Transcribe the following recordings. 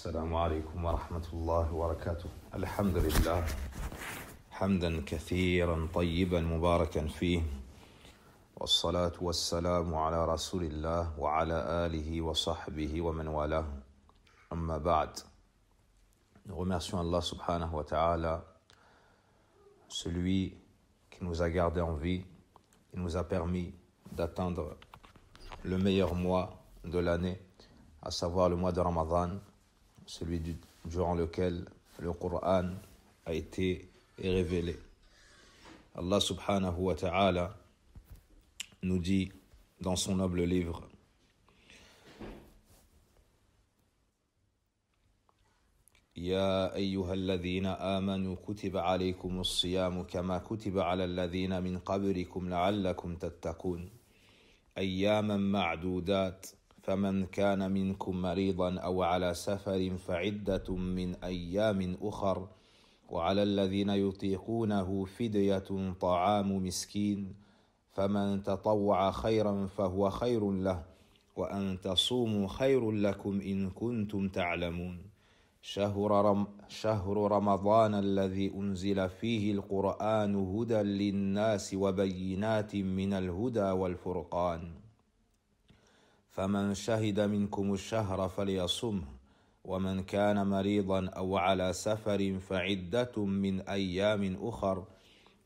السلام عليكم ورحمة الله وبركاته. الحمد لله حمدا كثيرا طيبا مباركا فيه والصلاة والسلام على رسول الله وعلى آله وصحبه ومن والاه. أما بعد نغمسي الله سبحانه وتعالى celui qui nous a gardé en vie et nous a permis d'atteindre le meilleur mois de l'année à savoir le mois de Ramadan. Celui du, durant lequel le Coran a été révélé. Allah subhanahu wa ta'ala nous dit dans son noble livre يا أيها الذين آمنوا كتب عليكم الصيام كما كتب على الذين من قبلكم لعلكم تتقون أياما معدودات فمن كان منكم مريضا أو على سفر فعدة من أيام أخر وعلى الذين يطيقونه فدية طعام مسكين فمن تطوع خيرا فهو خير له وأن تصوموا خير لكم إن كنتم تعلمون. شهر, رم شهر رمضان الذي أنزل فيه القرآن هدى للناس وبينات من الهدى والفرقان. فمن شهد منكم الشهر فليصمه ومن كان مريضا أو على سفر فعدة من أيام أخر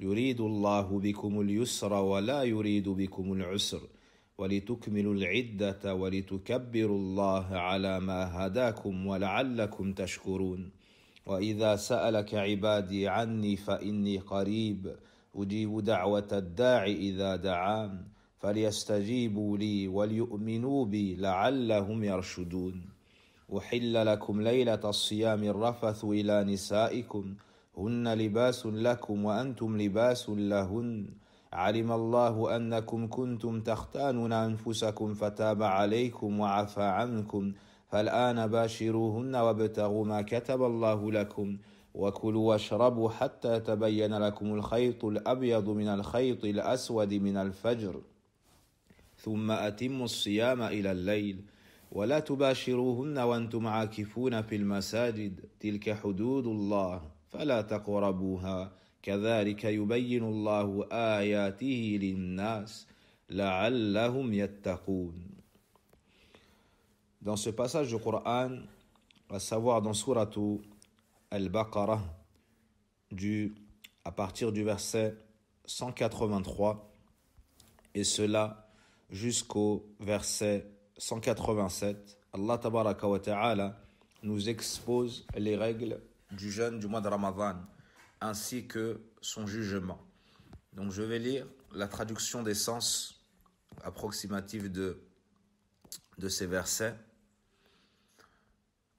يريد الله بكم اليسر ولا يريد بكم العسر ولتكملوا العدة ولتكبروا الله على ما هداكم ولعلكم تشكرون. وإذا سألك عبادي عني فإني قريب أجيب دعوة الداع إذا دعان. فليستجيبوا لي وليؤمنوا بي لعلهم يرشدون أحل لكم ليلة الصيام الرفث إلى نسائكم هن لباس لكم وأنتم لباس لهن علم الله أنكم كنتم تختانون أنفسكم فتاب عليكم وعفى عنكم فالآن باشروهن وابتغوا ما كتب الله لكم وكلوا واشربوا حتى تبين لكم الخيط الأبيض من الخيط الأسود من الفجر ثم أتموا الصيام إلى الليل ولا تباشروهن وأنتم عاكفون في المساجد تلك حدود الله فلا تقربوها كذلك يبين الله آياته للناس لعلهم يتقون Dans ce passage du Coran, à savoir dans Suratu Al-Baqarah, du, à partir du verset 183, et cela jusqu'au verset 187, Allah ta'ala nous expose les règles du jeûne du mois de Ramadan ainsi que son jugement. Donc je vais lire la traduction des sens approximatifs de, de ces versets.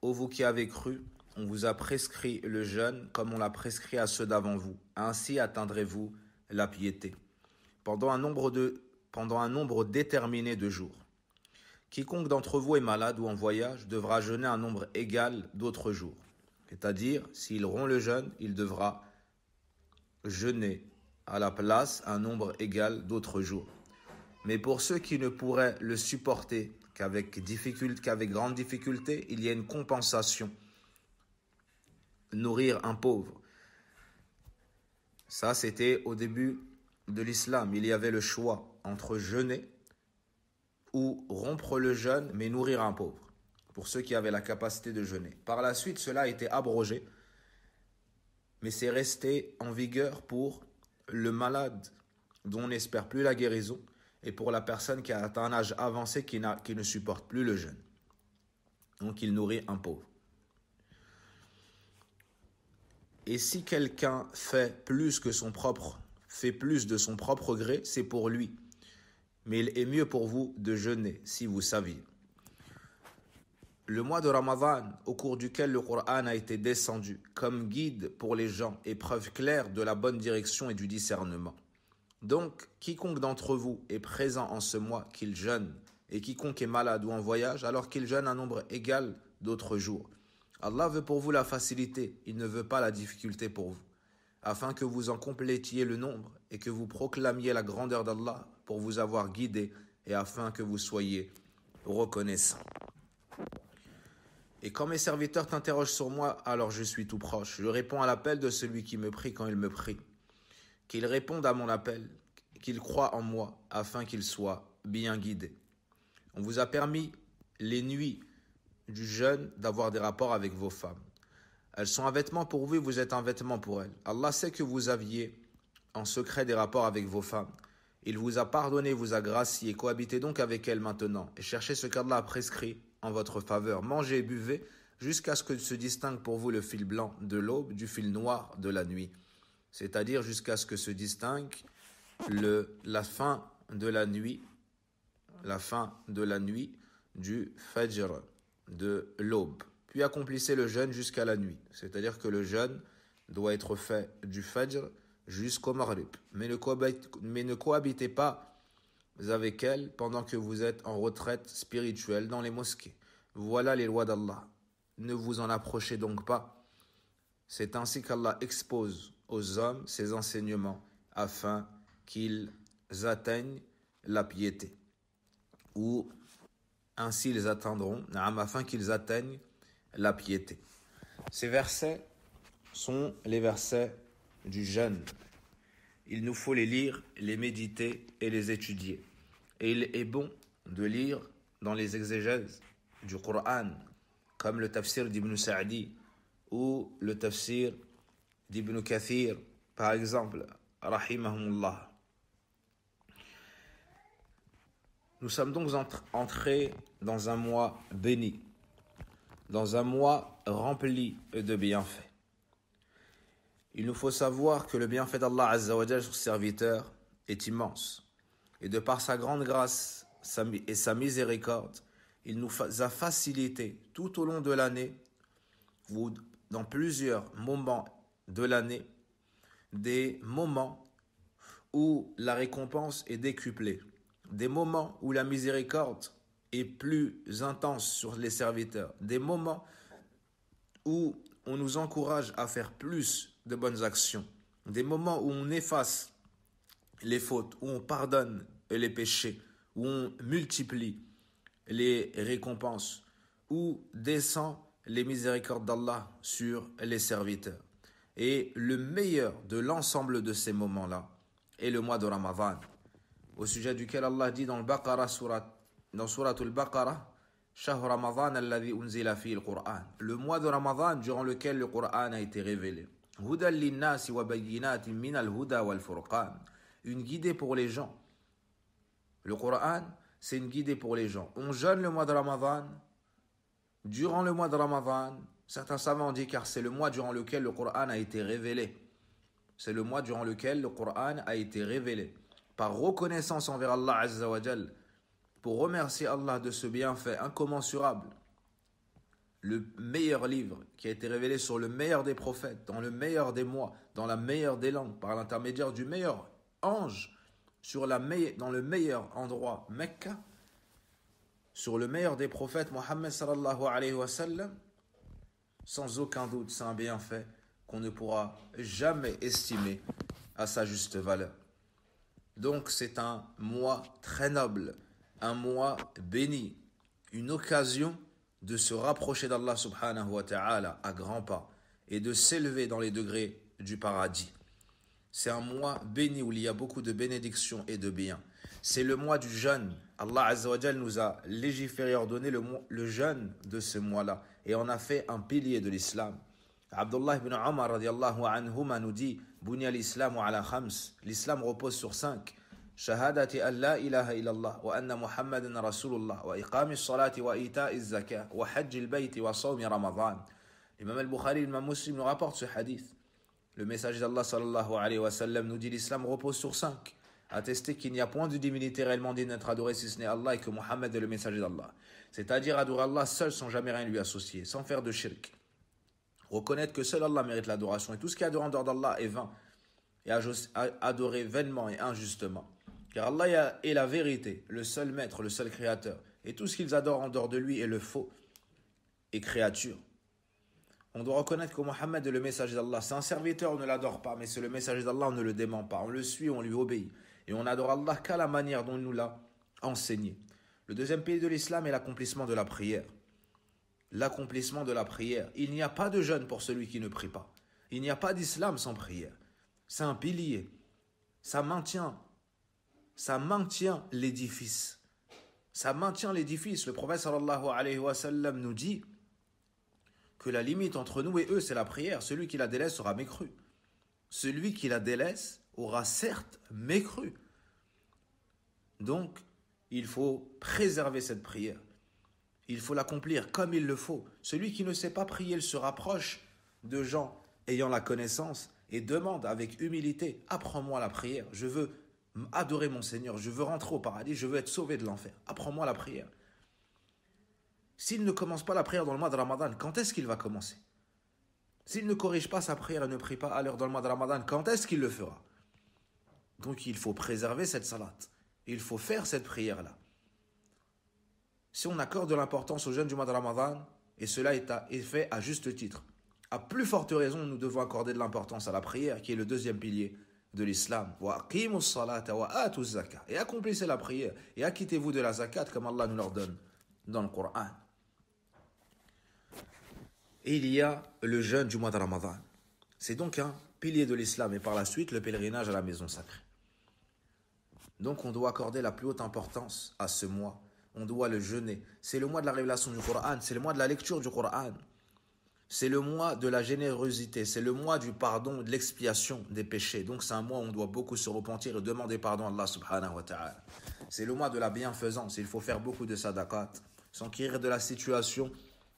Ô vous qui avez cru, on vous a prescrit le jeûne comme on l'a prescrit à ceux d'avant vous. Ainsi atteindrez-vous la piété. Pendant un nombre de pendant un nombre déterminé de jours. Quiconque d'entre vous est malade ou en voyage devra jeûner un nombre égal d'autres jours. C'est-à-dire, s'il rompt le jeûne, il devra jeûner à la place un nombre égal d'autres jours. Mais pour ceux qui ne pourraient le supporter qu'avec difficulté, qu'avec grande difficulté, il y a une compensation. Nourrir un pauvre. Ça, c'était au début de l'islam. Il y avait le choix entre jeûner ou rompre le jeûne mais nourrir un pauvre, pour ceux qui avaient la capacité de jeûner. Par la suite, cela a été abrogé, mais c'est resté en vigueur pour le malade dont on n'espère plus la guérison et pour la personne qui a atteint un âge avancé qui, qui ne supporte plus le jeûne. Donc il nourrit un pauvre. Et si quelqu'un fait plus que son propre, fait plus de son propre gré, c'est pour lui mais il est mieux pour vous de jeûner si vous saviez. Le mois de Ramadan, au cours duquel le Coran a été descendu comme guide pour les gens et preuve claire de la bonne direction et du discernement. Donc, quiconque d'entre vous est présent en ce mois qu'il jeûne, et quiconque est malade ou en voyage, alors qu'il jeûne un nombre égal d'autres jours. Allah veut pour vous la facilité, il ne veut pas la difficulté pour vous, afin que vous en complétiez le nombre et que vous proclamiez la grandeur d'Allah pour vous avoir guidé et afin que vous soyez reconnaissants. Et quand mes serviteurs t'interrogent sur moi, alors je suis tout proche. Je réponds à l'appel de celui qui me prie quand il me prie. Qu'il réponde à mon appel, qu'il croit en moi, afin qu'il soit bien guidé. On vous a permis les nuits du jeûne d'avoir des rapports avec vos femmes. Elles sont un vêtement pour vous vous êtes un vêtement pour elles. Allah sait que vous aviez en secret des rapports avec vos femmes. Il vous a pardonné, vous a gracié, cohabitez donc avec elles maintenant et cherchez ce qu'Allah a prescrit en votre faveur. Mangez et buvez jusqu'à ce que se distingue pour vous le fil blanc de l'aube du fil noir de la nuit. C'est-à-dire jusqu'à ce que se distingue le, la fin de la nuit, la fin de la nuit du fajr, de l'aube puis accomplissez le jeûne jusqu'à la nuit. C'est-à-dire que le jeûne doit être fait du Fajr jusqu'au Maghrib. Mais ne, mais ne cohabitez pas avec elle pendant que vous êtes en retraite spirituelle dans les mosquées. Voilà les lois d'Allah. Ne vous en approchez donc pas. C'est ainsi qu'Allah expose aux hommes ses enseignements afin qu'ils atteignent la piété. Ou ainsi ils atteindront, afin qu'ils atteignent la piété. Ces versets sont les versets du jeûne. Il nous faut les lire, les méditer et les étudier. Et il est bon de lire dans les exégèses du Coran, comme le tafsir d'Ibn Sa'di ou le tafsir d'Ibn Kathir, par exemple, rahimahumullah. Nous sommes donc entrés dans un mois béni, dans un mois rempli de bienfaits. Il nous faut savoir que le bienfait d'Allah Azzawajal sur serviteur est immense. Et de par sa grande grâce et sa miséricorde, il nous a facilité tout au long de l'année, ou dans plusieurs moments de l'année, des moments où la récompense est décuplée, des moments où la miséricorde plus intense sur les serviteurs, des moments où on nous encourage à faire plus de bonnes actions, des moments où on efface les fautes, où on pardonne les péchés, où on multiplie les récompenses, où descend les miséricordes d'Allah sur les serviteurs. Et le meilleur de l'ensemble de ces moments-là est le mois de Ramadan, au sujet duquel Allah dit dans le Baqarah surat dans Surah Al-Baqarah, le mois de Ramadan durant lequel le Coran a été révélé. Une guidée pour les gens. Le Coran, c'est une guidée pour les gens. On jeûne le mois de Ramadan. Durant le mois de Ramadan, certains savants disent car c'est le mois durant lequel le Coran a été révélé. C'est le mois durant lequel le Coran a été révélé. Par reconnaissance envers Allah Azza wa pour remercier Allah de ce bienfait incommensurable, le meilleur livre qui a été révélé sur le meilleur des prophètes, dans le meilleur des mois, dans la meilleure des langues, par l'intermédiaire du meilleur ange, sur la dans le meilleur endroit, Mecca, sur le meilleur des prophètes, Mohammed sallallahu alayhi wa sallam, sans aucun doute, c'est un bienfait qu'on ne pourra jamais estimer à sa juste valeur. Donc c'est un mois très noble, un mois béni, une occasion de se rapprocher d'Allah subhanahu wa ta'ala à grands pas et de s'élever dans les degrés du paradis. C'est un mois béni où il y a beaucoup de bénédictions et de biens. C'est le mois du jeûne. Allah Azza nous a légiféré et ordonné le, le jeûne de ce mois-là et on a fait un pilier de l'islam. Abdullah ibn Umar radiallahu anhuma nous dit l'islam ala khams. L'islam repose sur cinq. شهادة أن لا إله إلا الله وأن محمدا رسول الله وإقام الصلاة وإيتاء الزكاة وحج البيت وصوم رمضان L'imam al-Bukhari, l'imam muslim nous rapporte ce hadith. Le messager d'Allah sallallahu alayhi wa sallam nous dit l'islam repose sur cinq. Attester qu'il n'y a point de divinité réellement digne d'être adoré si ce n'est Allah et que Mohammed est le messager d'Allah. C'est-à-dire adorer Allah seul sans jamais rien lui associer, sans faire de shirk. Reconnaître que seul Allah mérite l'adoration et tout ce qui est adoré en dehors d'Allah est vain et adoré vainement et injustement. Car Allah est la vérité, le seul maître, le seul créateur. Et tout ce qu'ils adorent en dehors de lui est le faux et créature. On doit reconnaître que Mohammed est le messager d'Allah. C'est un serviteur, on ne l'adore pas, mais c'est le messager d'Allah, on ne le dément pas. On le suit, on lui obéit. Et on adore Allah qu'à la manière dont il nous l'a enseigné. Le deuxième pilier de l'islam est l'accomplissement de la prière. l'accomplissement de la prière. Il n'y a pas de jeûne pour celui qui ne prie pas. Il n'y a pas d'islam sans prière. C'est un pilier. Ça maintient, ça maintient l'édifice. Ça maintient l'édifice. Le prophète nous dit que la limite entre nous et eux, c'est la prière. Celui qui la délaisse sera mécru. Celui qui la délaisse aura certes mécru. Donc, il faut préserver cette prière. Il faut l'accomplir comme il le faut. Celui qui ne sait pas prier, il se rapproche de gens ayant la connaissance et demande avec humilité, apprends-moi la prière. Je veux adorer mon Seigneur, je veux rentrer au paradis, je veux être sauvé de l'enfer. Apprends-moi la prière. S'il ne commence pas la prière dans le mois de Ramadan, quand est-ce qu'il va commencer? S'il ne corrige pas sa prière et ne prie pas à l'heure dans le mois de Ramadan, quand est-ce qu'il le fera? Donc il faut préserver cette salat. Il faut faire cette prière-là. Si on accorde de l'importance aux jeunes du mois de Ramadan, et cela est, fait à juste titre, à plus forte raison, nous devons accorder de l'importance à la prière, qui est le deuxième pilier de l'islam. Et accomplissez la prière, et acquittez-vous de la zakat comme Allah nous l'ordonne dans le Coran. Il y a le jeûne du mois de Ramadan. C'est donc un pilier de l'islam, et par la suite le pèlerinage à la maison sacrée. Donc on doit accorder la plus haute importance à ce mois. On doit le jeûner. C'est le mois de la révélation du Coran, c'est le mois de la lecture du Coran. C'est le mois de la générosité, c'est le mois du pardon, de l'expiation des péchés. Donc c'est un mois où on doit beaucoup se repentir et demander pardon à Allah subhanahu wa ta'ala. C'est le mois de la bienfaisance, il faut faire beaucoup de sadaqat, s'enquérir de la situation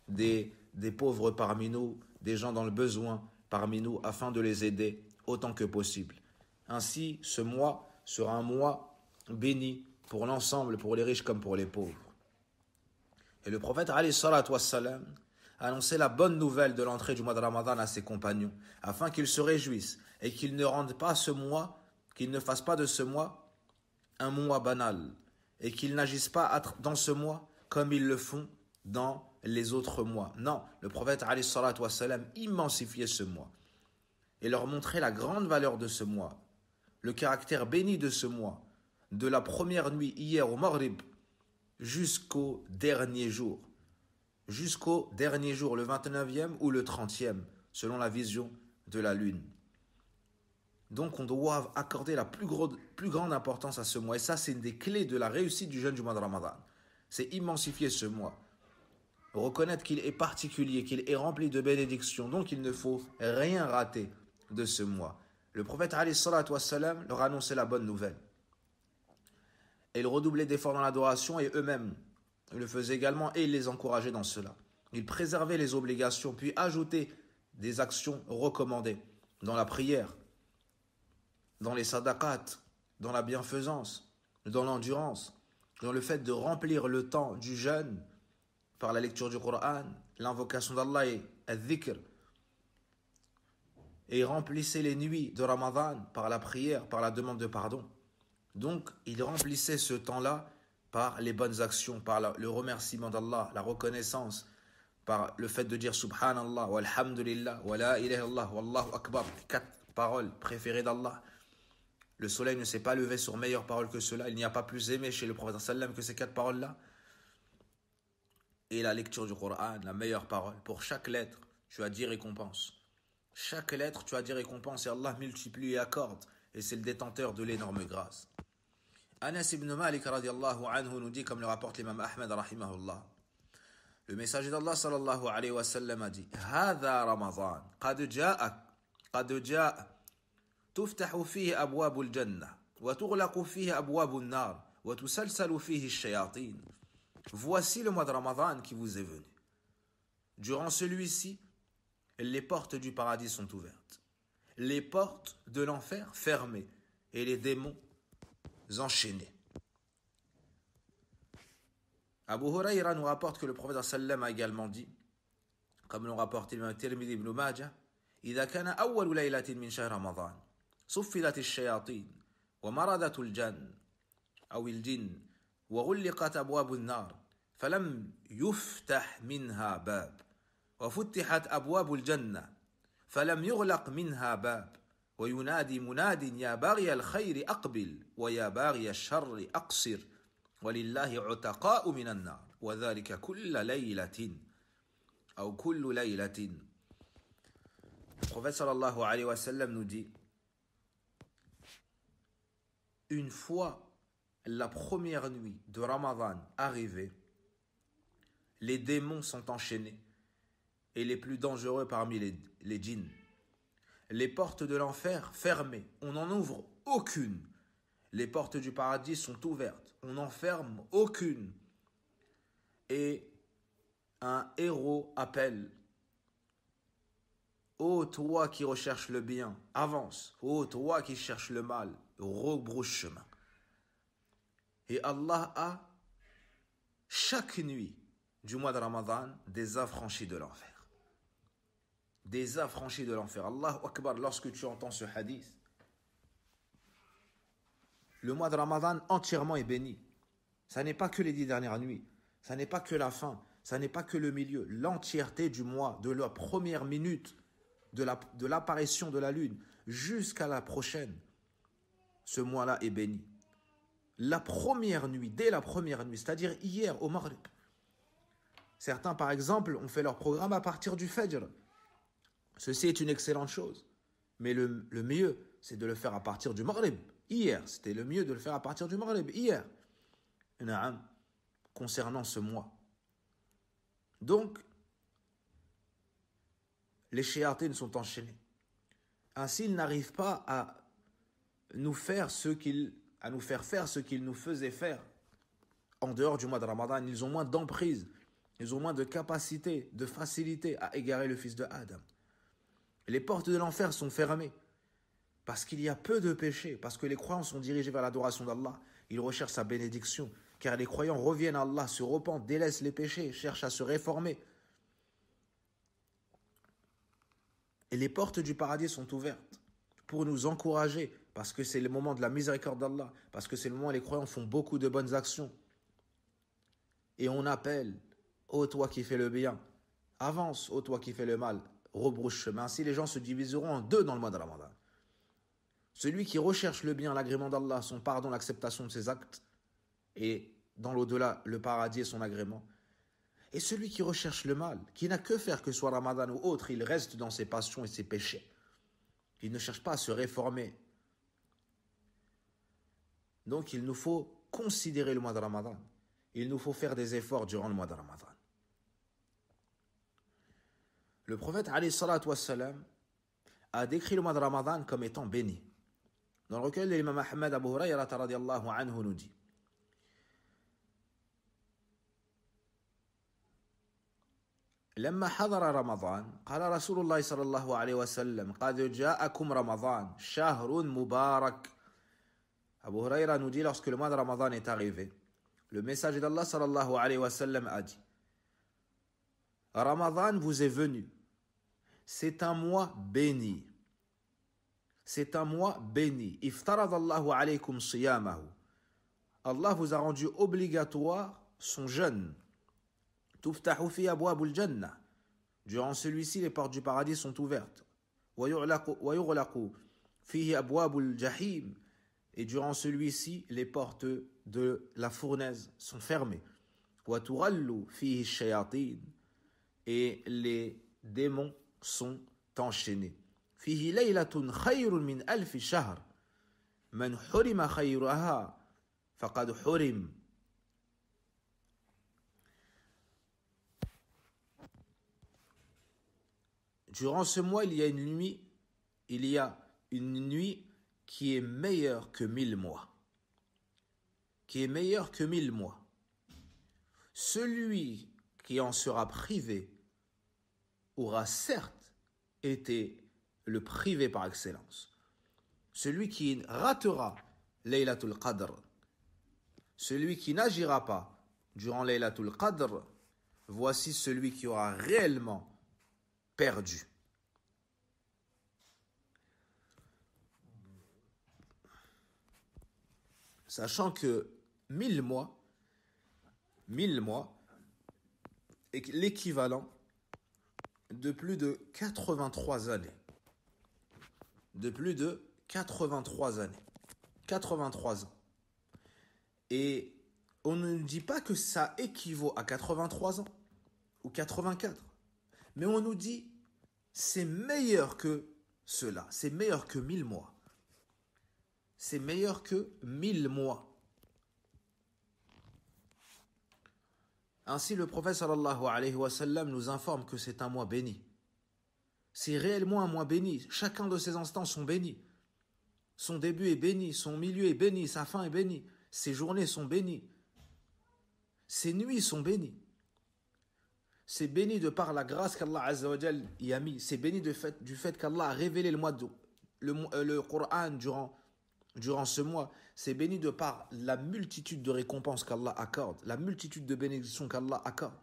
des, des pauvres parmi nous, des gens dans le besoin parmi nous, afin de les aider autant que possible. Ainsi, ce mois sera un mois béni pour l'ensemble, pour les riches comme pour les pauvres. Et le prophète a annoncé la bonne nouvelle de l'entrée du mois de Ramadan à ses compagnons, afin qu'ils se réjouissent et qu'ils ne rendent pas ce mois, qu'ils ne fassent pas de ce mois un mois banal, et qu'ils n'agissent pas dans ce mois comme ils le font dans les autres mois. Non, le prophète a immensifiait ce mois et leur montrait la grande valeur de ce mois, le caractère béni de ce mois, de la première nuit hier au Maghrib jusqu'au dernier jour, jusqu'au dernier jour, le 29e ou le 30e, selon la vision de la lune. Donc on doit accorder la plus, grande importance à ce mois. Et ça, c'est une des clés de la réussite du jeûne du mois de Ramadan. C'est immensifier ce mois. Reconnaître qu'il est particulier, qu'il est rempli de bénédictions. Donc il ne faut rien rater de ce mois. Le prophète wassalam, leur annonçait la bonne nouvelle. Et il redoublait d'efforts dans l'adoration et eux-mêmes le faisaient également et il les encourageait dans cela. Il préservait les obligations puis ajoutait des actions recommandées dans la prière, dans les sadaqat, dans la bienfaisance, dans l'endurance, dans le fait de remplir le temps du jeûne par la lecture du Coran, l'invocation d'Allah et le dhikr, et remplissait les nuits de Ramadan par la prière, par la demande de pardon. Donc, il remplissait ce temps-là par les bonnes actions, par le remerciement d'Allah, la reconnaissance, par le fait de dire Subhanallah, walhamdulillah, wa la ilaha illallah, wallahu akbar, quatre paroles préférées d'Allah. Le soleil ne s'est pas levé sur meilleure parole que cela. Il n'y a pas plus aimé chez le prophète sallam que ces quatre paroles-là. Et la lecture du Coran, la meilleure parole. Pour chaque lettre, tu as dit récompense. Chaque lettre, tu as dit récompense et Allah multiplie et accorde. Et c'est le détenteur de l'énorme grâce. Anas ibn Malik radiallahu anhu nous dit, comme le rapporte l'imam Ahmed rahimahullah, le messager d'Allah sallallahu alayhi wa sallam a dit, هذا رمضان قد جاء قد جاء تفتح فيه أبواب الجنة وتغلق فيه أبواب النار وتسلسل فيه الشياطين Voici le mois de Ramadan qui vous est venu. Durant celui-ci, les portes du paradis sont ouvertes, les portes de l'enfer fermées et les démons enchaînés. Abu Huraira nous rapporte que le prophète sallam a également dit, comme l'ont rapporté le Tirmidhi ibn Majah, إذا كان أول ليلة من شهر رمضان صفدت الشياطين ومردت الجن أو الجن وغلقت أبواب النار فلم يفتح منها باب وفتحت أبواب الجنة فلم يغلق منها باب وينادي مناد يا باغي الخير أقبل ويا باغي الشر أقصر ولله عتقاء من النار وذلك كل ليلة Le prophète sallallahu alayhi wa sallam nous dit Une fois la première nuit de Ramadan arrivée, les démons sont enchaînés et les plus dangereux parmi les, les djinns. Les portes de l'enfer fermées, on n'en ouvre aucune. Les portes du paradis sont ouvertes, on n'en ferme aucune. Et un héros appelle Ô toi qui recherches le bien, avance. Ô toi qui cherches le mal, rebrouche chemin. Et Allah a, chaque nuit du mois de Ramadan, des affranchis de l'enfer. Des affranchis de l'enfer. Allah Akbar, lorsque tu entends ce hadith, le mois de Ramadan entièrement est béni. Ça n'est pas que les dix dernières nuits. Ça n'est pas que la fin. Ça n'est pas que le milieu. L'entièreté du mois, de la première minute de l'apparition de, la lune jusqu'à la prochaine, ce mois-là est béni. La première nuit, dès la première nuit, c'est-à-dire hier au Maghrib. Certains, par exemple, ont fait leur programme à partir du Fajr. Ceci est une excellente chose. Mais le, le mieux, c'est de le faire à partir du Maghrib. Hier, c'était le mieux de le faire à partir du Maghrib. Hier. Concernant ce mois. Donc, les shéatines sont enchaînés. Ainsi, ils n'arrivent pas à nous faire ce qu'ils, à nous faire faire ce qu'ils nous faisaient faire en dehors du mois de Ramadan. Ils ont moins d'emprise, ils ont moins de capacité, de facilité à égarer le fils de Adam. Les portes de l'enfer sont fermées parce qu'il y a peu de péchés, parce que les croyants sont dirigés vers l'adoration d'Allah. Ils recherchent sa bénédiction, car les croyants reviennent à Allah, se repentent, délaissent les péchés, cherchent à se réformer. Et les portes du paradis sont ouvertes pour nous encourager, parce que c'est le moment de la miséricorde d'Allah, parce que c'est le moment où les croyants font beaucoup de bonnes actions. Et on appelle, ô toi qui fais le bien, avance, ô toi qui fais le mal, rebrouche chemin. Ainsi les gens se diviseront en deux dans le mois de Ramadan. Celui qui recherche le bien, l'agrément d'Allah, son pardon, l'acceptation de ses actes, et dans l'au-delà, le paradis et son agrément. Et celui qui recherche le mal, qui n'a que faire que soit Ramadan ou autre, il reste dans ses passions et ses péchés. Il ne cherche pas à se réformer. Donc il nous faut considérer le mois de Ramadan. Il nous faut faire des efforts durant le mois de Ramadan. Le prophète wassalam, a décrit le mois de Ramadan comme étant béni. Dans le recueil de l'imam Ahmed Abu Hurayrata anhu nous dit لما حضر رمضان قال رسول الله صلى الله عليه وسلم قد جاءكم رمضان شهر مبارك Abu Huraira nous dit lorsque le mois de Ramadan est arrivé, le messager d'Allah sallallahu alayhi wa sallam a dit Ramadan vous est venu. C'est un mois béni. C'est un mois béni. Iftarad Allahu alaykum siyamahu. Allah vous a rendu obligatoire son jeûne. Durant celui-ci, les portes du paradis sont ouvertes. Et durant celui-ci, les portes de la fournaise sont fermées. Et les démons sont enchaînés. Durant ce mois, il y a une nuit, il y a une nuit qui est meilleure que mille mois. Qui est meilleure que mille mois. Celui qui en sera privé aura certes été le privé par excellence. Celui qui ratera Laylatul Qadr, celui qui n'agira pas durant Laylatul Qadr, voici celui qui aura réellement perdu. Sachant que mille mois, mille mois est l'équivalent de plus de 83 années. De plus de 83 années. 83 ans. Et on ne dit pas que ça équivaut à 83 ans ou 84. Mais on nous dit, c'est meilleur que cela, c'est meilleur que mille mois. C'est meilleur que mille mois. Ainsi, le prophète sallallahu nous informe que c'est un mois béni. C'est réellement un mois béni. Chacun de ces instants sont bénis. Son début est béni, son milieu est béni, sa fin est bénie. Ses journées sont bénies. Ses nuits sont bénies. C'est béni de par la grâce qu'Allah y a mis. C'est béni du fait, qu'Allah a révélé le mois de, euh, Coran durant durant ce mois, c'est béni de par la multitude de récompenses qu'Allah accorde, la multitude de bénédictions qu'Allah accorde.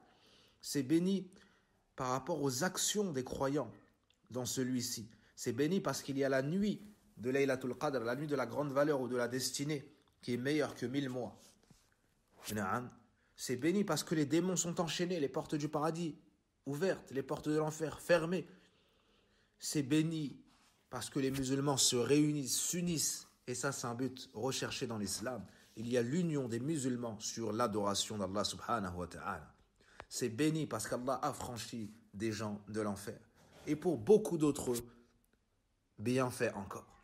C'est béni par rapport aux actions des croyants dans celui-ci. C'est béni parce qu'il y a la nuit de Laylatul Qadr, la nuit de la grande valeur ou de la destinée, qui est meilleure que mille mois. C'est béni parce que les démons sont enchaînés, les portes du paradis ouvertes, les portes de l'enfer fermées. C'est béni parce que les musulmans se réunissent, s'unissent et ça, c'est un but recherché dans l'islam. Il y a l'union des musulmans sur l'adoration d'Allah subhanahu wa ta'ala. C'est béni parce qu'Allah a franchi des gens de l'enfer. Et pour beaucoup d'autres bienfaits encore.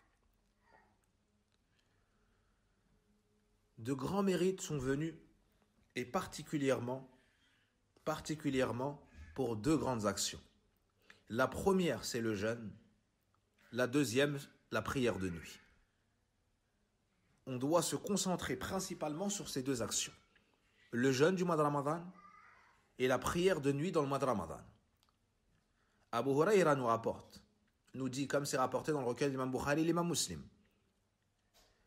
De grands mérites sont venus et particulièrement pour deux grandes actions. La première, c'est le jeûne. La deuxième, la prière de nuit on doit se concentrer principalement sur ces deux actions. Le jeûne du mois de Ramadan et la prière de nuit dans le mois de Ramadan. Abu Huraira nous rapporte, nous dit, comme c'est rapporté dans le recueil d'Imam Bukhari, l'imam muslim.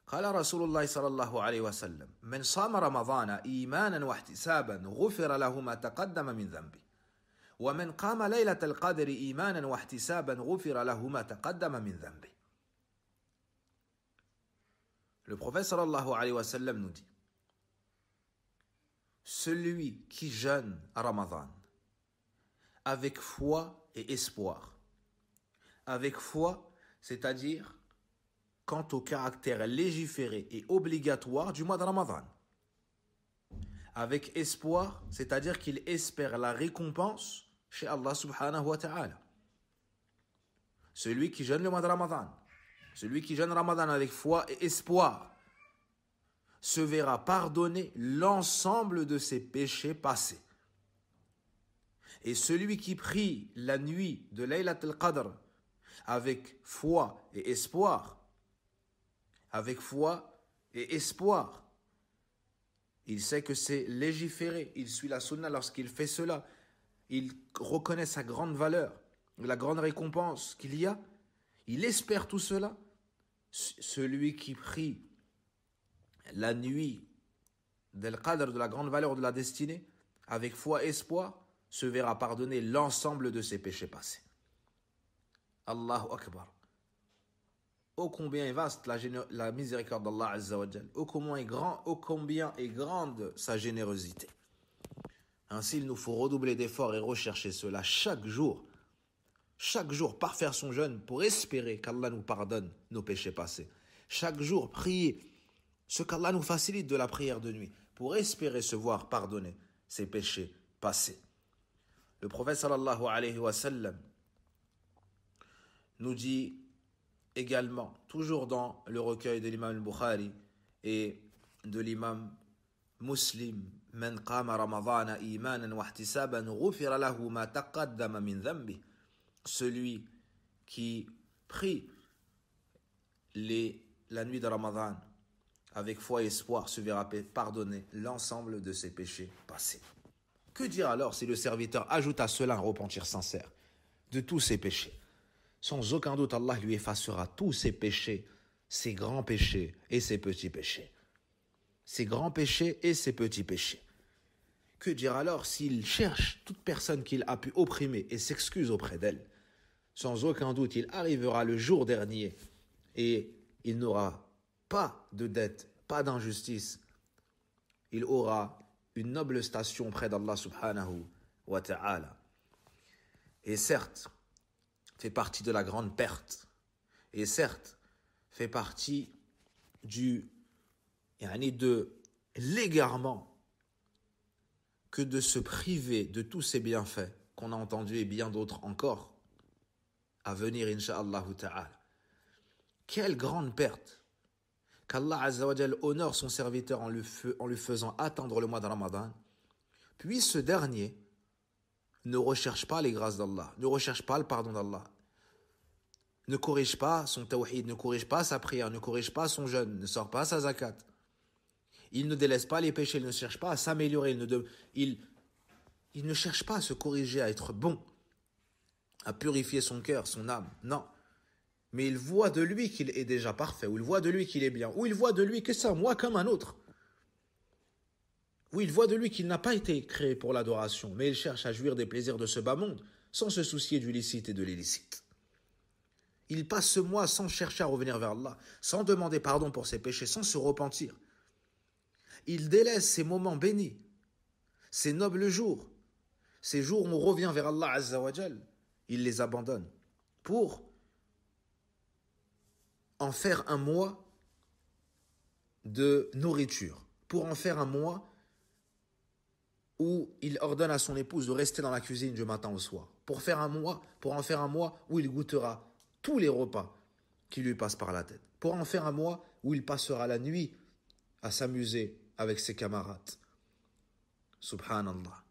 قال رسول الله صلى الله عليه وسلم من صام رمضان إيمانا واحتسابا غفر له ما تقدم من ذنبه ومن قام ليلة القدر إيمانا واحتسابا غفر له ما تقدم من ذنبه le prophète sallallahu alayhi wa sallam nous dit Celui qui jeûne à Ramadan avec foi et espoir, avec foi, c'est-à-dire quant au caractère légiféré et obligatoire du mois de Ramadan, avec espoir, c'est-à-dire qu'il espère la récompense chez Allah subhanahu wa ta'ala. Celui qui jeûne le mois de Ramadan celui qui jeûne Ramadan avec foi et espoir, se verra pardonner l'ensemble de ses péchés passés. Et celui qui prie la nuit de Laylat al-Qadr avec foi et espoir, avec foi et espoir, il sait que c'est légiféré, il suit la sunna lorsqu'il fait cela, il reconnaît sa grande valeur, la grande récompense qu'il y a, il espère tout cela. Celui qui prie la nuit del Qadr de la grande valeur de la destinée, avec foi et espoir, se verra pardonner l'ensemble de ses péchés passés. Allahu Akbar. Ô combien est vaste la, miséricorde d'Allah Azza wa Ô combien est grand, ô combien est grande sa générosité. Ainsi, il nous faut redoubler d'efforts et rechercher cela chaque jour chaque jour par faire son jeûne pour espérer qu'Allah nous pardonne nos péchés passés. Chaque jour prier ce qu'Allah nous facilite de la prière de nuit pour espérer se voir pardonner ses péchés passés. Le prophète sallallahu alayhi wa sallam nous dit également, toujours dans le recueil de l'imam al-Bukhari et de l'imam Muslim, من قام رمضان إيمانا واحتسابا غفر له ما تقدم من ذنبه celui qui prie les, la nuit de Ramadan avec foi et espoir se verra pardonner l'ensemble de ses péchés passés. Que dire alors si le serviteur ajoute à cela un repentir sincère de tous ses péchés? Sans aucun doute, Allah lui effacera tous ses péchés, ses grands péchés et ses petits péchés. Ses grands péchés et ses petits péchés. Que dire alors s'il cherche toute personne qu'il a pu opprimer et s'excuse auprès d'elle? Sans aucun doute, il arrivera le jour dernier et il n'aura pas de dette, pas d'injustice. Il aura une noble station près d'Allah subhanahu wa ta'ala. Et certes, fait partie de la grande perte. Et certes, fait partie du, yani de l'égarement que de se priver de tous ces bienfaits qu'on a entendues et bien d'autres encore à venir, Inch'Allah ta'ala. Quelle grande perte qu'Allah Azzawajal honore son serviteur en lui, faisant attendre le mois de Ramadan, puis ce dernier ne recherche pas les grâces d'Allah, ne recherche pas le pardon d'Allah, ne corrige pas son tawhid, ne corrige pas sa prière, ne corrige pas son jeûne, ne sort pas sa zakat. Il ne délaisse pas les péchés, il ne cherche pas à s'améliorer, il ne, il ne cherche pas à se corriger, à être bon, à purifier son cœur, son âme. Non. Mais il voit de lui qu'il est déjà parfait, ou il voit de lui qu'il est bien, ou il voit de lui que un moi comme un autre. Ou il voit de lui qu'il n'a pas été créé pour l'adoration, mais il cherche à jouir des plaisirs de ce bas monde, sans se soucier du licite et de l'illicite. Il passe ce mois sans chercher à revenir vers Allah, sans demander pardon pour ses péchés, sans se repentir. Il délaisse ces moments bénis, ces nobles jours, ces jours où on revient vers Allah Azzawajal, il les abandonne pour en faire un mois de nourriture, pour en faire un mois où il ordonne à son épouse de rester dans la cuisine du matin au soir, pour faire un mois, pour en faire un mois où il goûtera tous les repas qui lui passent par la tête, pour en faire un mois où il passera la nuit à s'amuser avec ses camarades. Subhanallah.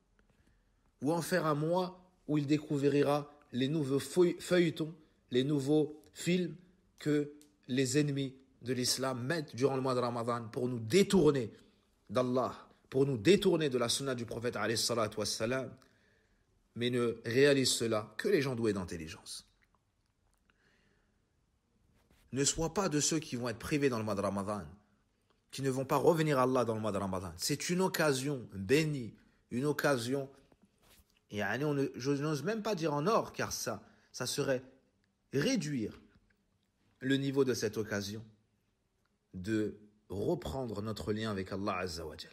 Ou en faire un mois où il découvrira les nouveaux feuilletons, les nouveaux films que les ennemis de l'islam mettent durant le mois de Ramadan pour nous détourner d'Allah, pour nous détourner de la sunna du prophète mais ne réalisent cela que les gens doués d'intelligence. Ne sois pas de ceux qui vont être privés dans le mois de Ramadan, qui ne vont pas revenir à Allah dans le mois de Ramadan. C'est une occasion bénie, une occasion, et je n'ose même pas dire en or, car ça, ça serait réduire le niveau de cette occasion de reprendre notre lien avec Allah Azzawajal.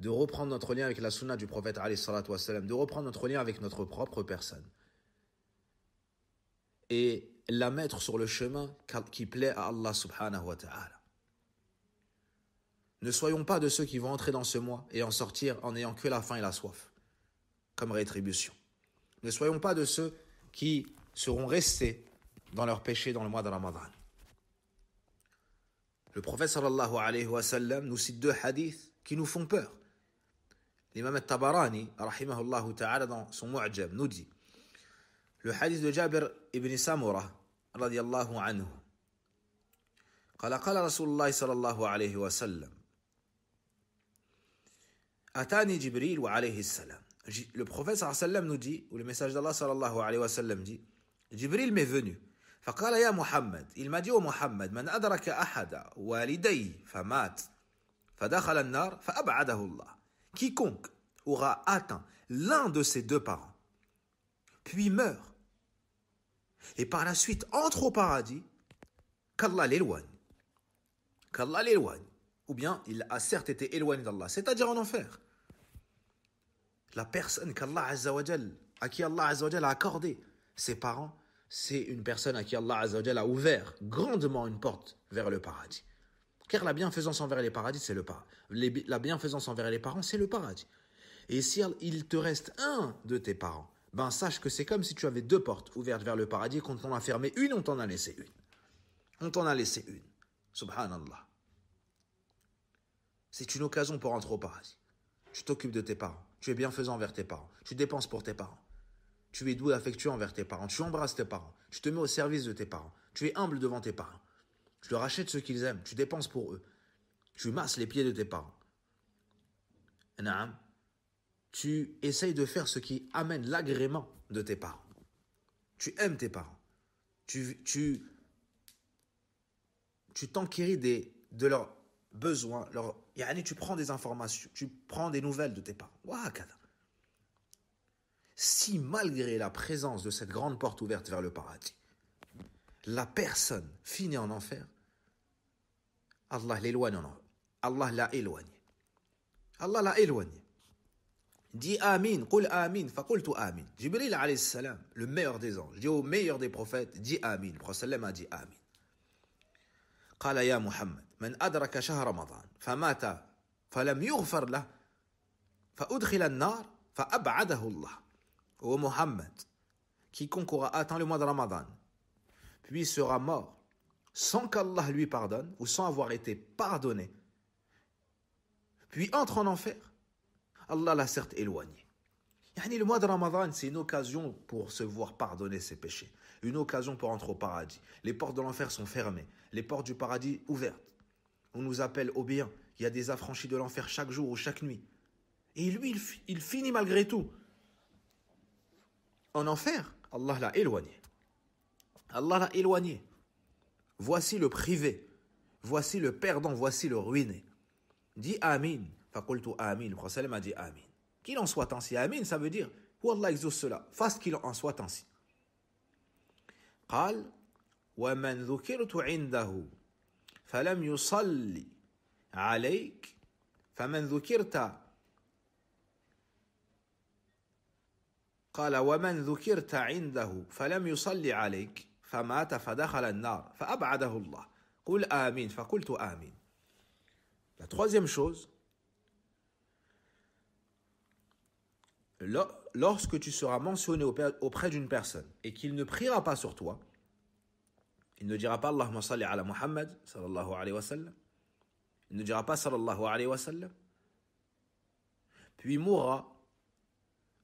De reprendre notre lien avec la sunna du prophète de reprendre notre lien avec notre propre personne. Et la mettre sur le chemin qui plaît à Allah subhanahu wa ta'ala. Ne soyons pas de ceux qui vont entrer dans ce mois et en sortir en n'ayant que la faim et la soif, comme rétribution. Ne soyons pas de ceux qui seront restés dans leur péché dans le mois de Ramadan. Le prophète sallallahu alayhi wa sallam nous cite deux hadiths qui nous font peur. L'imam al-Tabarani, rahimahullah ta'ala, dans son Mu'jam, nous dit le hadith de Jabir ibn Samurah, رضي الله عنه قال قال رسول الله صلى الله عليه وسلم أتاني جبريل وعليه السلام le prophète صلى الله عليه وسلم nous dit ou le message d'Allah صلى الله عليه وسلم dit جبريل m'est venu فقال يا محمد il m'a dit au Muhammad من أدرك أحد والديه فمات فدخل النار فأبعده الله quiconque aura atteint l'un de ses deux parents puis meurt et par la suite entre au paradis, qu'Allah l'éloigne. Qu'Allah l'éloigne. Ou bien il a certes été éloigné d'Allah, c'est-à-dire en enfer. La personne à qui Allah a accordé ses parents, c'est une personne à qui Allah a ouvert grandement une porte vers le paradis. Car la bienfaisance envers les paradis, c'est le paradis. La bienfaisance envers les parents, c'est le paradis. Et si il te reste un de tes parents ben sache que c'est comme si tu avais deux portes ouvertes vers le paradis et qu'on t'en a fermé une, on t'en a laissé une. On t'en a laissé une. Subhanallah. C'est une occasion pour entrer au paradis. Tu t'occupes de tes parents. Tu es bienfaisant envers tes parents. Tu dépenses pour tes parents. Tu es doux et affectueux envers tes parents. Tu embrasses tes parents. Tu te mets au service de tes parents. Tu es humble devant tes parents. Tu leur achètes ce qu'ils aiment. Tu dépenses pour eux. Tu masses les pieds de tes parents. Tu essayes de faire ce qui amène l'agrément de tes parents. Tu aimes tes parents. Tu, tu, tu t'enquéris des, de leurs besoins. Leur, tu prends des informations, tu prends des nouvelles de tes parents. Si malgré la présence de cette grande porte ouverte vers le paradis, la personne finit en enfer, Allah l'éloigne en Allah l'a éloigné. Allah l'a éloigné. Dis Amin, qul Amin, faqultu Amin. Jibril alayhi salam, le meilleur des anges, dit au meilleur des prophètes, dis Amin. Le prophète a dit Amin. قال يا محمد من أدرك شهر رمضان فمات فلم يغفر له فأدخل النار فأبعده الله ô Mohammed, quiconque aura atteint le mois de Ramadan, puis sera mort sans qu'Allah lui pardonne ou sans avoir été pardonné, puis entre en enfer, Allah l'a certes éloigné. Le mois de Ramadan, c'est une occasion pour se voir pardonner ses péchés, une occasion pour entrer au paradis. Les portes de l'enfer sont fermées, les portes du paradis ouvertes. On nous appelle au bien. Il y a des affranchis de l'enfer chaque jour ou chaque nuit. Et lui, il, finit malgré tout en enfer. Allah l'a éloigné. Allah l'a éloigné. Voici le privé. Voici le perdant. Voici le ruiné. Dis Amin. Fakultu Amin. Le prophète a dit Amin. Qu'il en soit ainsi. Amin, ça veut dire, ou Allah exauce cela. Fasse qu'il en soit ainsi. قال ومن ذكرت عنده فلم يصلي عليك فمن ذكرت قال ومن ذكرت عنده فلم يصلي عليك فمات فدخل النار فأبعده الله قل آمين فقلت آمين La troisième chose, lorsque tu seras mentionné auprès d'une personne et qu'il ne priera pas sur toi, il ne dira pas Allahumma salli Muhammad sallallahu alayhi wa sallam, il ne dira pas sallallahu alayhi wa sallam, puis mourra,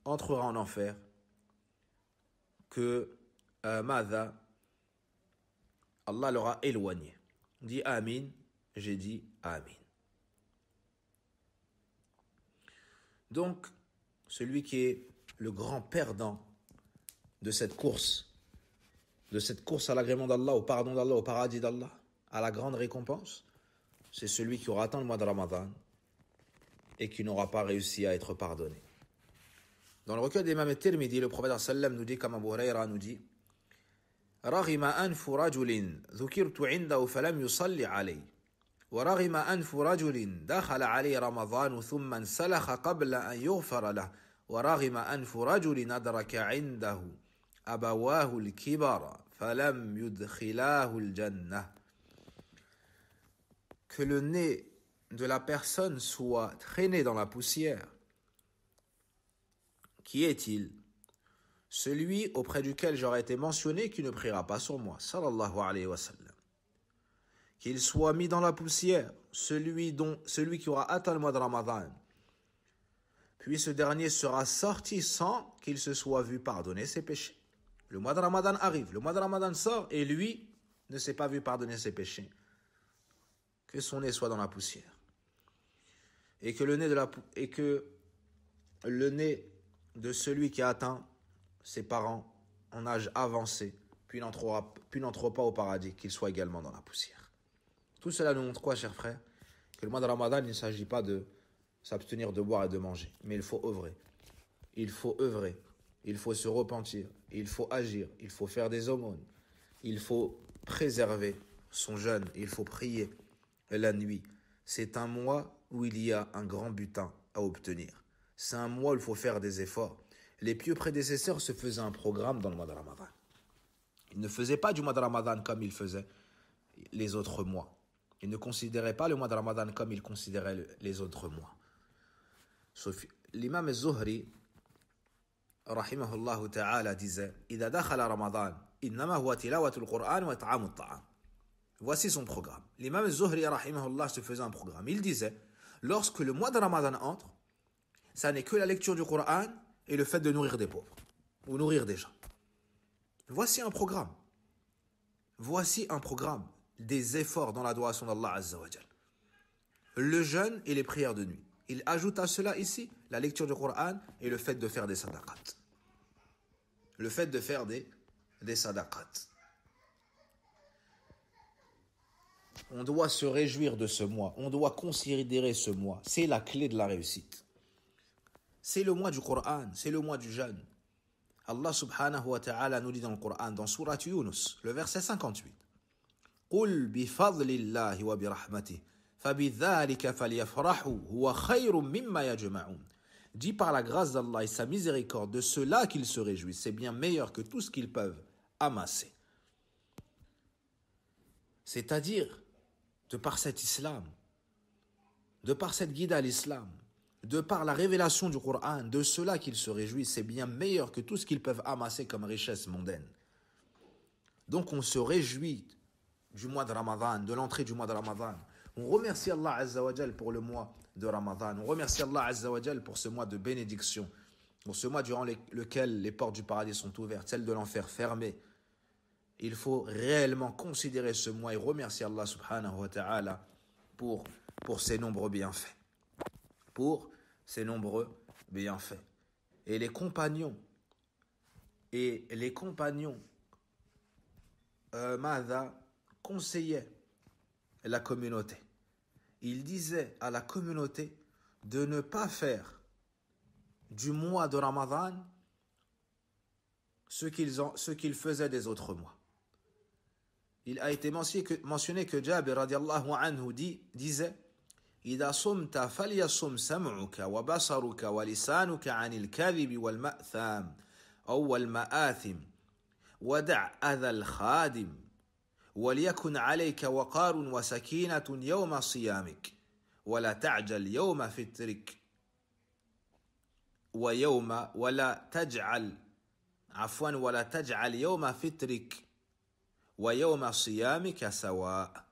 entrera en enfer, que euh, Allah l'aura éloigné. Dit Amin, j'ai dit Amin. Donc, celui qui est le grand perdant de cette course, de cette course à l'agrément d'Allah, au pardon d'Allah, au paradis d'Allah, à la grande récompense, c'est celui qui aura atteint le mois de Ramadan et qui n'aura pas réussi à être pardonné. Dans le recueil d'Imam Tirmidhi, le prophète sallam nous dit, comme Abu Huraira nous dit, رغم أنف رجل ذكرت عنده فلم يصلي علي ورغم أنف رجل دخل عليه رمضان ثم انسلخ قبل أن يغفر له ورغم أنف رجل أدرك عنده أبواه الكبر فلم يدخلاه الجنة Que le nez de la personne soit traîné dans la poussière. Qui est-il Celui auprès duquel j'aurais été mentionné qui ne priera pas sur moi. Sallallahu alayhi wa sallam qu'il soit mis dans la poussière, celui, dont, celui qui aura atteint le mois de Ramadan. Puis ce dernier sera sorti sans qu'il se soit vu pardonner ses péchés. Le mois de Ramadan arrive, le mois de Ramadan sort et lui ne s'est pas vu pardonner ses péchés. Que son nez soit dans la poussière. Et que le nez de, celui qui a atteint ses parents en âge avancé, puis n'entrera pas au paradis, qu'il soit également dans la poussière. Tout cela nous montre quoi, chers frères? Que le mois de Ramadan, il ne s'agit pas de s'abstenir de boire et de manger, mais il faut œuvrer. Il faut œuvrer. Il faut se repentir. Il faut agir. Il faut faire des aumônes. Il faut préserver son jeûne. Il faut prier la nuit. C'est un mois où il y a un grand butin à obtenir. C'est un mois où il faut faire des efforts. Les pieux prédécesseurs se faisaient un programme dans le mois de Ramadan. Ils ne faisaient pas du mois de Ramadan comme ils faisaient les autres mois. Il ne considérait pas le mois de Ramadan comme il considérait les autres mois. L'imam Zuhri, rahimahullah ta'ala, disait إذا دخل رمضان إنما هو تلاوة القرآن وإطعام الطعام. Voici son programme. L'imam Zuhri, rahimahullah, se faisait un programme. Il disait lorsque le mois de Ramadan entre, ça n'est que la lecture du Coran et le fait de nourrir des pauvres ou nourrir des gens. Voici un programme. Voici un programme des efforts dans l'adoration d'Allah Azza wa Le jeûne et les prières de nuit. Il ajoute à cela ici la lecture du Coran et le fait de faire des sadaqat. Le fait de faire des, des sadaqat. On doit se réjouir de ce mois. On doit considérer ce mois. C'est la clé de la réussite. C'est le mois du Coran. C'est le mois du jeûne. Allah subhanahu wa ta'ala nous dit dans le Coran, dans Surat Yunus, le verset 58. قل بفضل الله وبرحمته فبذلك فليفرحوا هو خير مما يجمعون Dis par la grâce d'Allah et sa miséricorde, de cela qu'ils se réjouissent, c'est bien meilleur que tout ce qu'ils peuvent amasser. C'est-à-dire, de par cet islam, de par cette guide à l'islam, de par la révélation du Coran, de cela qu'ils se réjouissent, c'est bien meilleur que tout ce qu'ils peuvent amasser comme richesse mondaine. Donc on se réjouit du mois de Ramadan, de l'entrée du mois de Ramadan. on remercie Allah Azzawajal pour le mois de Ramadan. On remercie Allah Azzawajal pour ce mois de bénédiction, pour ce mois durant lequel les portes du paradis sont ouvertes, celles de l'enfer fermées. Il faut réellement considérer ce mois et remercier Allah subhanahu wa ta'ala pour, pour ses nombreux bienfaits. Pour ses nombreux bienfaits. Et les compagnons, et les compagnons, euh, Mada conseillaient la communauté Il disait à la communauté de ne pas faire du mois de Ramadan ce qu'ils faisaient des autres mois. Il a été mentionné que Jabir radiallahu anhu dit, disait إذا صمت فليصم سمعك وبصرك ولسانك عن الكذب والمأثام أو والمآثم ودع أذى الخادم وليكن عليك وقار وسكينة يوم صيامك ولا تعجل يوم فطرك. ويوم ولا تجعل عفوا ولا تجعل يوم فطرك ويوم صيامك سواء.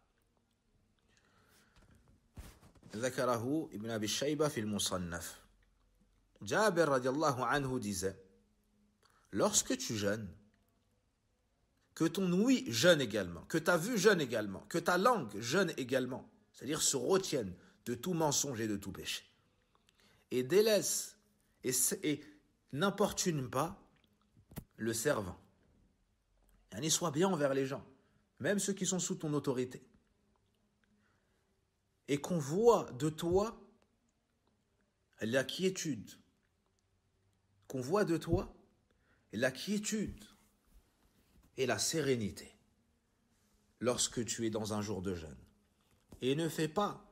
ذكره ابن أبي الشيبة في المصنف. Jabir radiallahu anhu disait Lorsque tu jeûnes, que ton ouïe jeûne également, que ta vue jeûne également, que ta langue jeûne également, c'est-à-dire se retienne de tout mensonge et de tout péché. Et délaisse et, et n'importune pas le servant. Et sois bien envers les gens, même ceux qui sont sous ton autorité. Et qu'on voit de toi la quiétude, qu'on voit de toi la quiétude et la sérénité lorsque tu es dans un jour de jeûne. Et ne fais pas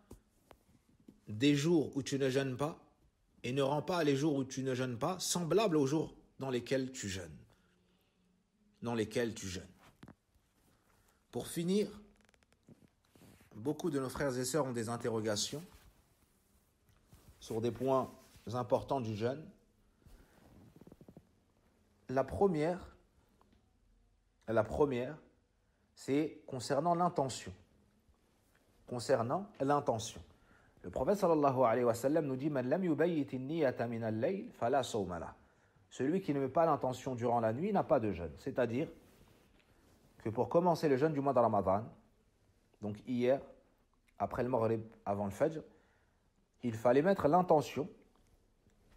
des jours où tu ne jeûnes pas et ne rends pas les jours où tu ne jeûnes pas semblables aux jours dans lesquels tu jeûnes. Dans lesquels tu jeûnes. Pour finir, beaucoup de nos frères et sœurs ont des interrogations sur des points importants du jeûne. La première, la première, c'est concernant l'intention. Concernant l'intention. Le prophète sallallahu alayhi wa sallam nous dit Man lam Celui qui ne met pas l'intention durant la nuit n'a pas de jeûne. C'est-à-dire que pour commencer le jeûne du mois de Ramadan, donc hier, après le Maghrib, avant le Fajr, il fallait mettre l'intention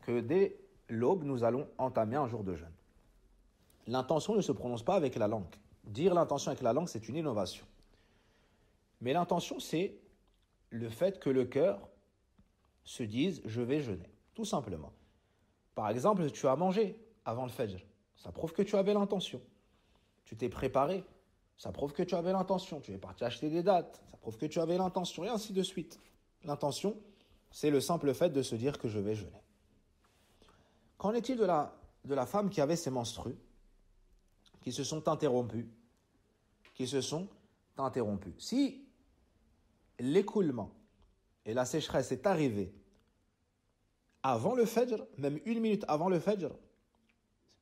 que dès l'aube, nous allons entamer un jour de jeûne. L'intention ne se prononce pas avec la langue. Dire l'intention avec la langue, c'est une innovation. Mais l'intention, c'est le fait que le cœur se dise je vais jeûner, tout simplement. Par exemple, tu as mangé avant le Fajr. Ça prouve que tu avais l'intention. Tu t'es préparé. Ça prouve que tu avais l'intention. Tu es parti acheter des dates. Ça prouve que tu avais l'intention. Et ainsi de suite. L'intention, c'est le simple fait de se dire que je vais jeûner. Qu'en est-il de la, de la femme qui avait ses menstrues? Qui se sont interrompus, qui se sont interrompus. Si l'écoulement et la sécheresse est arrivé avant le Fajr, même une minute avant le Fajr,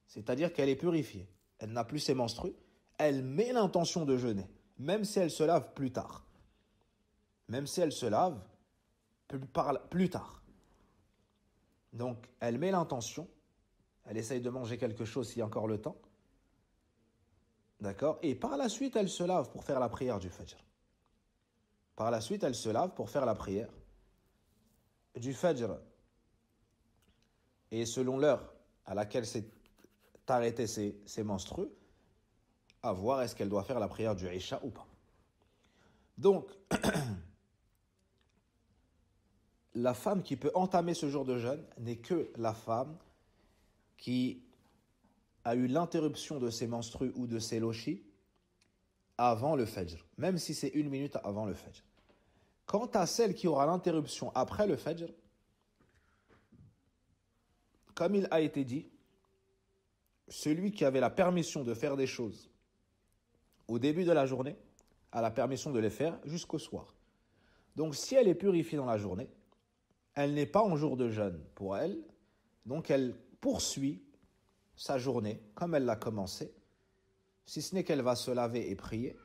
c'est-à-dire qu'elle est purifiée, elle n'a plus ses menstrues, elle met l'intention de jeûner, même si elle se lave plus tard. Même si elle se lave plus tard. Donc, elle met l'intention, elle essaye de manger quelque chose s'il y a encore le temps, D'accord? Et par la suite, elle se lave pour faire la prière du Fajr. Par la suite, elle se lave pour faire la prière du Fajr. Et selon l'heure à laquelle s'est arrêté ses, ses menstrues, à voir est-ce qu'elle doit faire la prière du Isha ou pas. Donc, la femme qui peut entamer ce jour de jeûne n'est que la femme qui a eu l'interruption de ses menstrues ou de ses lochis avant le Fajr, même si c'est une minute avant le Fajr. Quant à celle qui aura l'interruption après le Fajr, comme il a été dit, celui qui avait la permission de faire des choses au début de la journée a la permission de les faire jusqu'au soir. Donc si elle est purifiée dans la journée, elle n'est pas en jour de jeûne pour elle, donc elle poursuit sa journée comme elle l'a commencé, si ce n'est qu'elle va se laver et prier,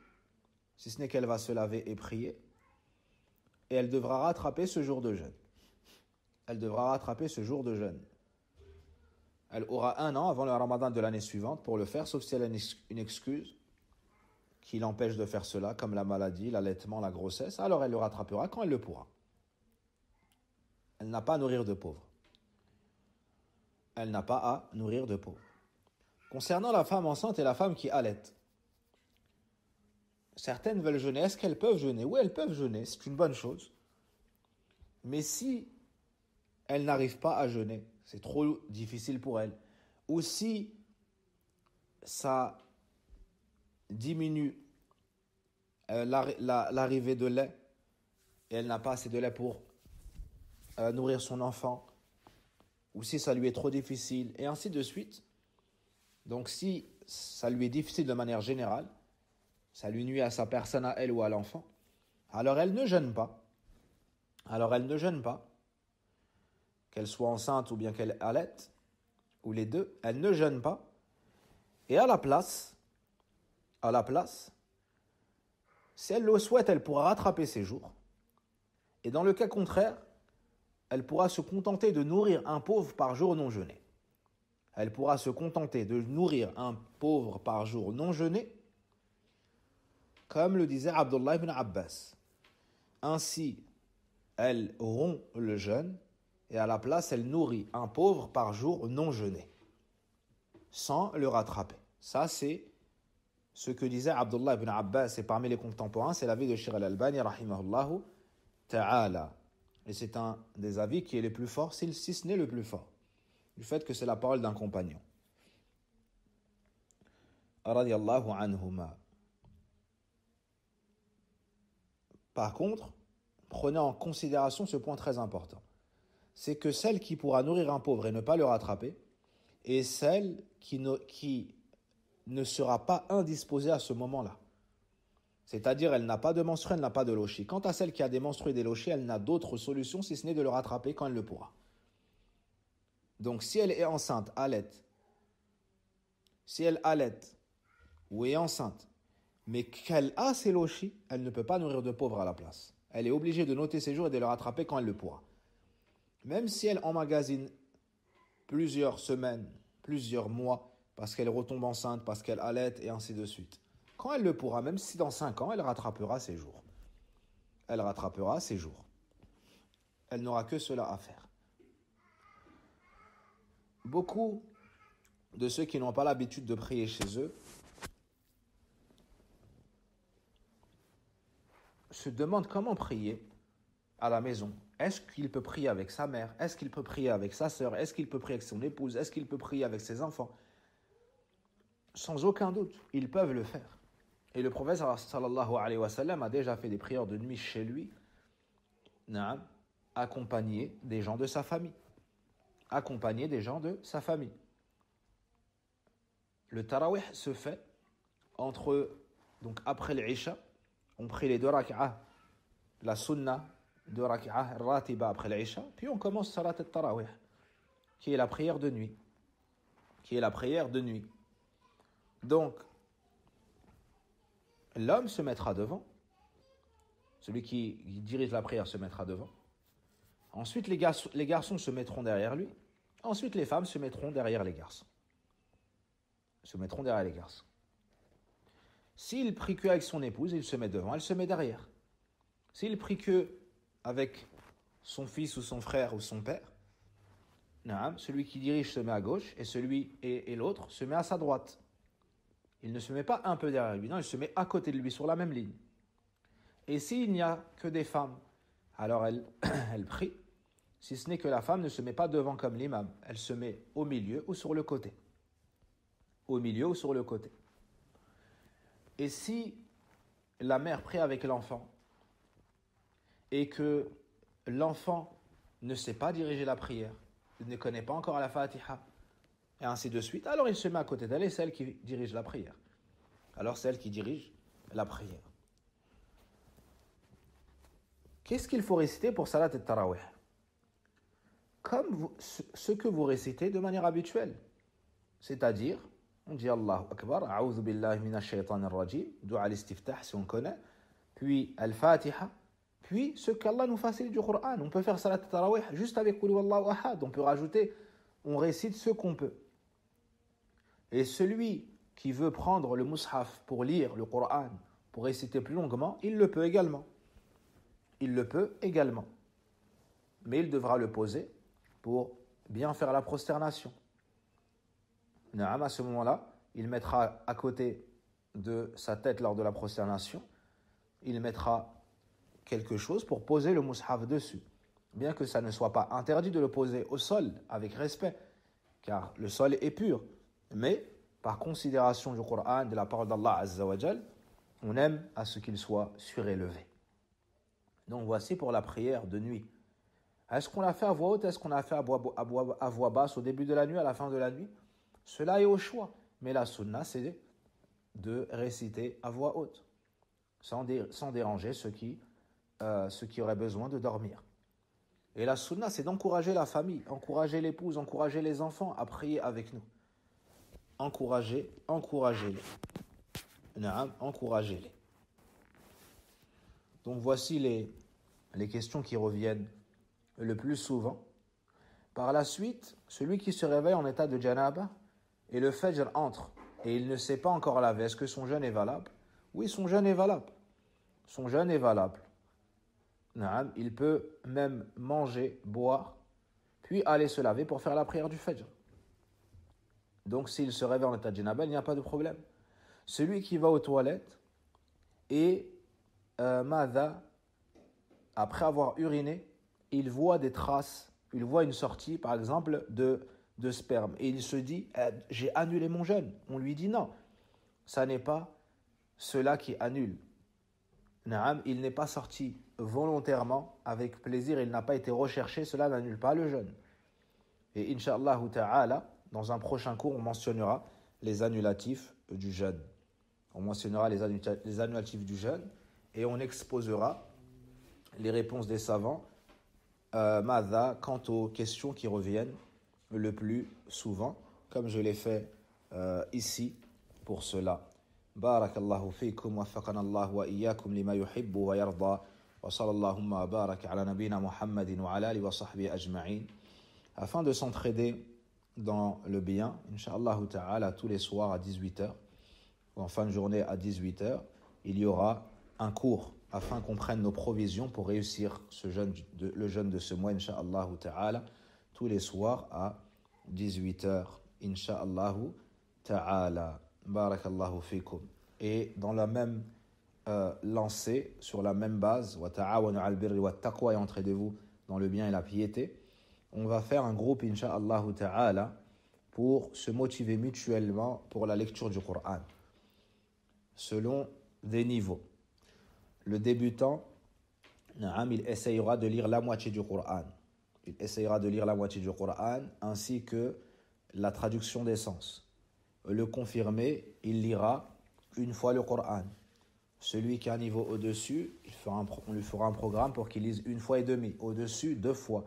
si ce n'est qu'elle va se laver et prier, et elle devra rattraper ce jour de jeûne. Elle devra rattraper ce jour de jeûne. Elle aura un an avant le ramadan de l'année suivante pour le faire, sauf si elle a une excuse qui l'empêche de faire cela, comme la maladie, l'allaitement, la grossesse, alors elle le rattrapera quand elle le pourra. Elle n'a pas à nourrir de pauvres. Elle n'a pas à nourrir de pauvres. Concernant la femme enceinte et la femme qui allait, certaines veulent jeûner. Est-ce qu'elles peuvent jeûner? Oui, elles peuvent jeûner, c'est une bonne chose. Mais si elles n'arrivent pas à jeûner, c'est trop difficile pour elles, ou si ça diminue euh, l'arrivée de lait et elle n'a pas assez de lait pour euh, nourrir son enfant, ou si ça lui est trop difficile, et ainsi de suite. Donc si ça lui est difficile de manière générale, ça lui nuit à sa personne, à elle ou à l'enfant, alors elle ne jeûne pas. Alors elle ne jeûne pas. Qu'elle soit enceinte ou bien qu'elle allaite, ou les deux, elle ne jeûne pas. Et à la place, à la place, si elle le souhaite, elle pourra rattraper ses jours. Et dans le cas contraire, elle pourra se contenter de nourrir un pauvre par jour non jeûné. Elle pourra se contenter de nourrir un pauvre par jour non jeûné, comme le disait Abdullah ibn Abbas. Ainsi, elle rompt le jeûne et à la place, elle nourrit un pauvre par jour non jeûné, sans le rattraper. Ça, c'est ce que disait Abdullah ibn Abbas, et parmi les contemporains, c'est l'avis de Shir al-Albani, rahimahullahu ta'ala. Et c'est un des avis qui est le plus fort, si ce n'est le plus fort, du fait que c'est la parole d'un compagnon. Par contre, prenez en considération ce point très important. C'est que celle qui pourra nourrir un pauvre et ne pas le rattraper, est celle qui, qui ne sera pas indisposée à ce moment-là. C'est-à-dire, elle n'a pas de menstrues, elle n'a pas de lochi. Quant à celle qui a des menstrues des lochis, elle n'a d'autre solution si ce n'est de le rattraper quand elle le pourra. Donc, si elle est enceinte, allaite, si elle allaite ou est enceinte, mais qu'elle a ses lochis, elle ne peut pas nourrir de pauvres à la place. Elle est obligée de noter ses jours et de le rattraper quand elle le pourra. Même si elle emmagasine plusieurs semaines, plusieurs mois, parce qu'elle retombe enceinte, parce qu'elle allait, et ainsi de suite. Quand elle le pourra, même si dans cinq ans, elle rattrapera ses jours. Elle rattrapera ses jours. Elle n'aura que cela à faire. Beaucoup de ceux qui n'ont pas l'habitude de prier chez eux se demandent comment prier à la maison. Est-ce qu'il peut prier avec sa mère? Est-ce qu'il peut prier avec sa sœur? Est-ce qu'il peut prier avec son épouse? Est-ce qu'il peut prier avec ses enfants? Sans aucun doute, ils peuvent le faire. Et le prophète sallallahu alayhi wa sallam a déjà fait des prières de nuit chez lui, accompagné des gens de sa famille. Accompagné des gens de sa famille. Le tarawih se fait entre, donc après l'Isha, on prie les deux rak'ah, la sunna, deux rak'ah, ratiba après l'Isha, puis on commence salat al-tarawih, qui est la prière de nuit. Qui est la prière de nuit. Donc, l'homme se mettra devant. Celui qui dirige la prière se mettra devant. Ensuite, les garçons, se mettront derrière lui. Ensuite, les femmes se mettront derrière les garçons. Se mettront derrière les garçons. S'il prie que avec son épouse, il se met devant, elle se met derrière. S'il prie que avec son fils ou son frère ou son père, celui qui dirige se met à gauche et celui et l'autre se met à sa droite. Il ne se met pas un peu derrière lui, non, il se met à côté de lui, sur la même ligne. Et s'il n'y a que des femmes, alors elle, elle prie, si ce n'est que la femme ne se met pas devant comme l'imam, elle se met au milieu ou sur le côté. Au milieu ou sur le côté. Et si la mère prie avec l'enfant et que l'enfant ne sait pas diriger la prière, ne connaît pas encore la Fatiha, et ainsi de suite. Alors il se met à côté d'elle et c'est elle qui dirige la prière. Alors c'est elle qui dirige la prière. Qu'est-ce qu'il faut réciter pour Salat et Tarawih comme ce que vous récitez de manière habituelle. C'est-à-dire, on dit Allahu Akbar, A'udhu billahi rajim, dua al-istiftah si on connaît, puis Al-Fatiha, puis ce qu'Allah nous facilite du Coran. On peut faire Salat Tarawih juste avec Qul Wallahu Ahad. On peut rajouter, on récite ce qu'on peut. Et celui qui veut prendre le mushaf pour lire le Coran, pour réciter plus longuement, il le peut également. Il le peut également. Mais il devra le poser pour bien faire la prosternation. À ce moment-là, il mettra à côté de sa tête lors de la prosternation, il mettra quelque chose pour poser le mushaf dessus. Bien que ça ne soit pas interdit de le poser au sol avec respect, car le sol est pur. Mais par considération du Coran, de la parole d'Allah on aime à ce qu'il soit surélevé. Donc voici pour la prière de nuit. Est-ce qu'on l'a fait à voix haute? Est-ce qu'on l'a fait à voix, basse au début de la nuit, à la fin de la nuit? Cela est au choix. Mais la sunna, c'est de réciter à voix haute, sans, déranger ceux qui, euh, ceux qui auraient besoin de dormir. Et la sunna, c'est d'encourager la famille, encourager l'épouse, encourager les enfants à prier avec nous. Encourager, encouragez-les. Encouragez-les. Donc voici les, questions qui reviennent le plus souvent. Par la suite, celui qui se réveille en état de janaba et le fajr entre et il ne sait pas encore laver, est-ce que son jeûne est valable? Oui, son jeûne est valable. Son jeûne est valable. Il peut même manger, boire, puis aller se laver pour faire la prière du fajr. Donc s'il se réveille en état de janaba, il n'y a pas de problème. Celui qui va aux toilettes et euh, après avoir uriné, il voit des traces, il voit une sortie, par exemple, de, de sperme. Et il se dit, eh, j'ai annulé mon jeûne. On lui dit non, ça n'est pas cela qui annule. Naam, il n'est pas sorti volontairement, avec plaisir, il n'a pas été recherché, cela n'annule pas le jeûne. Et Inch'Allah ta'ala, dans un prochain cours, on mentionnera les annulatifs du jeûne. On mentionnera les annulatifs du jeûne et on exposera les réponses des savants euh, quant aux questions qui reviennent le plus souvent, comme je l'ai fait euh, ici pour cela. بارك الله فيكم وفقنا الله وإياكم لما يحب ويرضى وصلى اللهم وبارك على نبينا محمد وعلى آله وصحبه أجمعين afin de s'entraider dans le bien, Inch'Allah Ta'ala, tous les soirs à 18h, ou en fin de journée à 18h, il y aura un cours afin qu'on prenne nos provisions pour réussir ce jeûne le jeûne de ce mois, Inch'Allah Ta'ala, tous les soirs à 18h, Inch'Allah Ta'ala. Barakallahu fikum. Et dans la même euh, lancée, sur la même base, wa ta'awanu al-birri wa taqwa et entraidez-vous dans le bien et la piété, on va faire un groupe, Inch'Allah Ta'ala, pour se motiver mutuellement pour la lecture du Coran, selon des niveaux. Le débutant, il essayera de lire la moitié du Coran. Il essayera de lire la moitié du Coran ainsi que la traduction des sens. Le confirmé, il lira une fois le Coran. Celui qui a un niveau au-dessus, on lui fera un programme pour qu'il lise une fois et demi. Au-dessus, deux fois.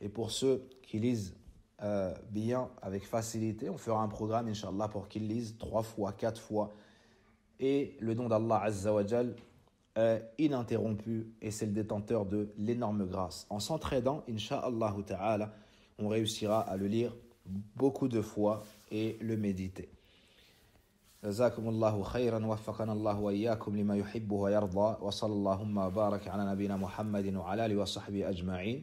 Et pour ceux qui lisent euh, bien, avec facilité, on fera un programme, Inch'Allah, pour qu'ils lisent trois fois, quatre fois. Et le nom d'Allah Azzawajal est ininterrompu et c'est le détenteur de l'énorme grâce. En s'entraidant, Inch'Allah Ta'ala, on réussira à le lire beaucoup de fois et le méditer. جزاكم الله خيرا وفقنا الله وإياكم لما يحب ويرضى وصلى اللهم وبارك على نبينا محمد وعلى آله وصحبه أجمعين